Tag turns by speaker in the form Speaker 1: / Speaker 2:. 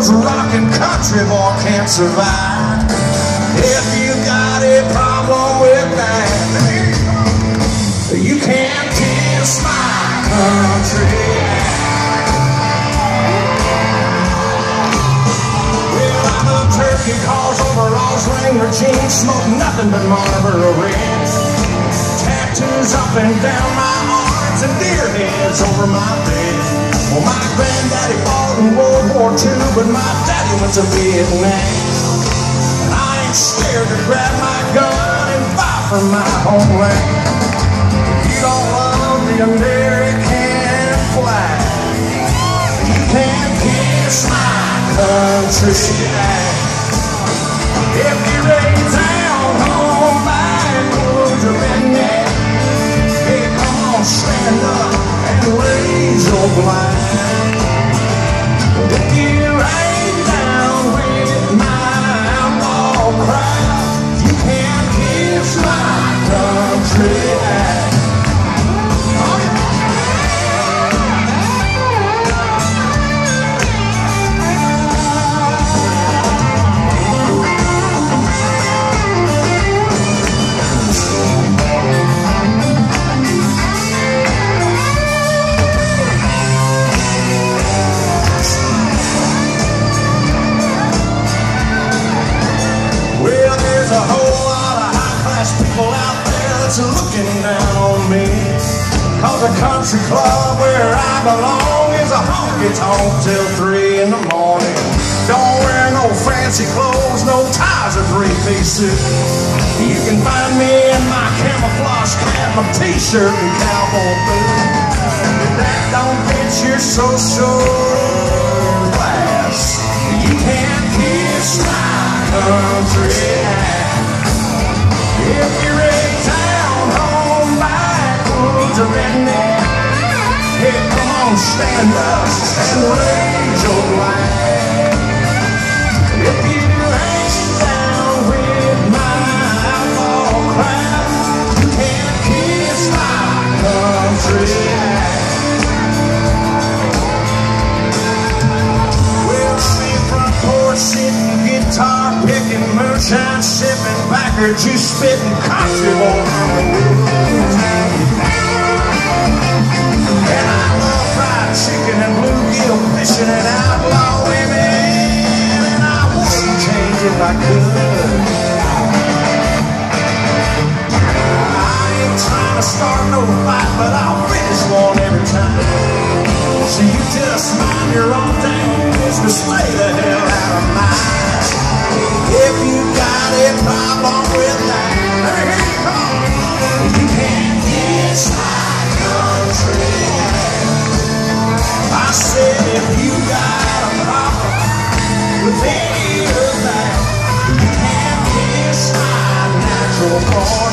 Speaker 1: world's rockin' country boy can't survive. If you got a problem with that, you can't kiss my country. Well, I'm a turkey cause overalls, Wrangler jeans, smoke nothing but Marlboro Reds. Tattoos up and down my arms and deer heads over my bed. II, but my daddy went to Vietnam. And I ain't scared to grab my gun and fight for my homeland. If you don't love the American flag, you can't kiss my country If you raise down home backwoods or redneck, hey, come on, stand up and raise your flag. Looking down on me. Cause the country club where I belong is a honky tonk till three in the morning. Don't wear no fancy clothes, no ties or three-piece suit. You can find me in my camouflage cap, my t-shirt and cowboy boots. That don't get your social class, you can't kiss my country. Stand up and raise moonshine sipping, backer juice spitting, country boy. And I love fried chicken and bluegill fishing and outlaw women, and I wouldn't change if I could. I ain't trying to start no fight, but I'll finish one every time. So you just mind your own damn business, stay natural the